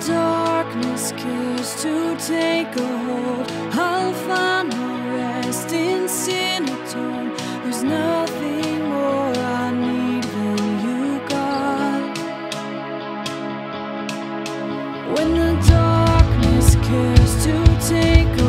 darkness cares to take a hold, I'll find my rest in sin atone. There's nothing more I need than you, God. When the darkness cares to take